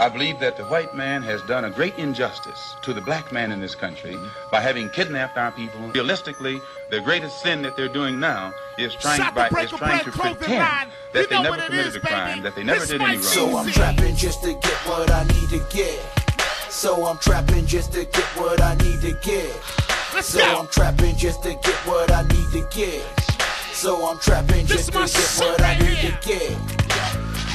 I believe that the white man has done a great injustice to the black man in this country mm-hmm. by having kidnapped our people. Realistically, the greatest sin that they're doing now is trying, Shot by, is trying to pretend that You they know never what it committed is, a crime, baby. that they never This did any wrong. So I'm trapping just to get what I need to get. So I'm trapping just to get what I need to get. Let's So go. I'm trapping just to get what I need to get. So I'm trapping This just to my get what I need to get.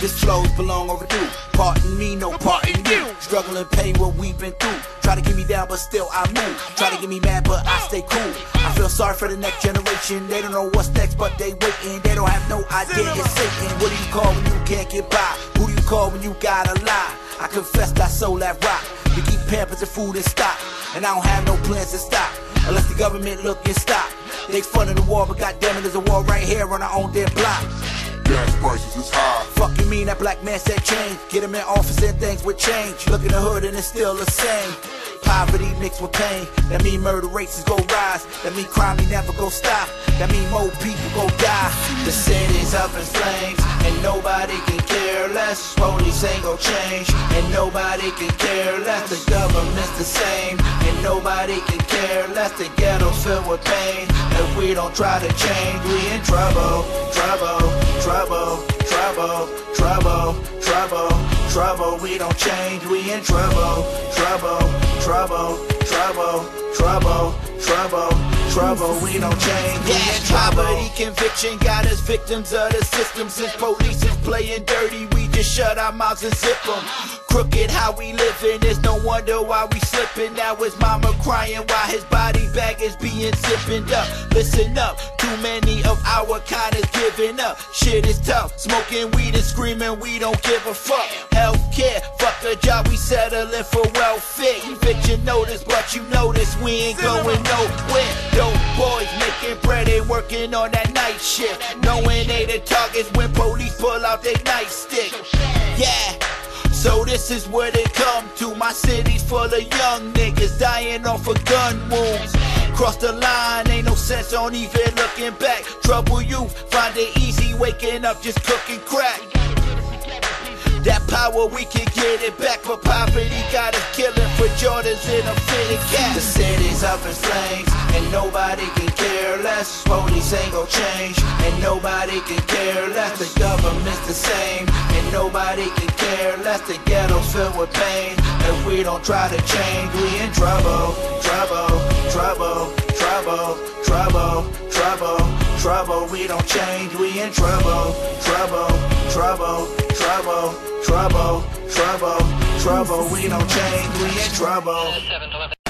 This flows belong overdue. Pardon me, no pardon you. Struggling pain what we've been through. Try to get me down, but still I move. Try to get me mad, but I stay cool. I feel sorry for the next generation. They don't know what's next, but they waiting. They don't have no idea it's Satan. What do you call when you can't get by? Who do you call when you gotta lie? I confess I sold that rock. To keep pampers and food in stock. And I don't have no plans to stop. Unless the government look and stop. They funding the war, but goddamn it, there's a war right here on our own damn block. Gas prices is high. Fucking mean that black man said change. Get him in office and things would change. Look in the hood and it's still the same. Poverty mixed with pain. That mean murder rates is go rise. That mean crime ain't never go stop. That mean more people go die. The city's up in flames. And nobody can care less. Police ain't gon' change. And nobody can care less. The government's the same. And nobody can care less. The ghetto's filled with pain. If we don't try to change, we in trouble. Trouble, trouble, trouble, trouble, trouble, trouble. We don't change, we in trouble. Trouble, trouble, trouble, trouble, trouble, trouble. We don't change, we in trouble. Poverty conviction got us victims of the system. Since police is playing dirty, we just shut our mouths and zip them. Crooked how we living, it's no wonder why we slipping. Now his mama crying while his body bag is being zipped up. Listen up, too many of our kind is giving up. Shit is tough, smoking weed and screaming, we don't give a fuck. Healthcare, fuck a job, we settling for welfare. Eviction notice, but you notice we ain't going nowhere. Dope boys making bread, they working on that night shift. Knowing they the targets when police pull out their nightstick. This is what it come to. My city's full of young niggas dying off of gun wounds. Cross the line, ain't no sense on even looking back. Trouble youth, find it easy waking up just cooking crack. Power we can get it back, but poverty got us killing for Jordans in a fitted cap. The city's up in flames, and nobody can care less. Police ain't gon' change, and nobody can care less. The government's the same, and nobody can care less. The ghetto's filled with pain. If we don't try to change, we in trouble, trouble, trouble, trouble, trouble, trouble, trouble. We don't change, we in trouble, trouble, trouble, trouble, trouble, trouble, trouble. We don't change, we in trouble.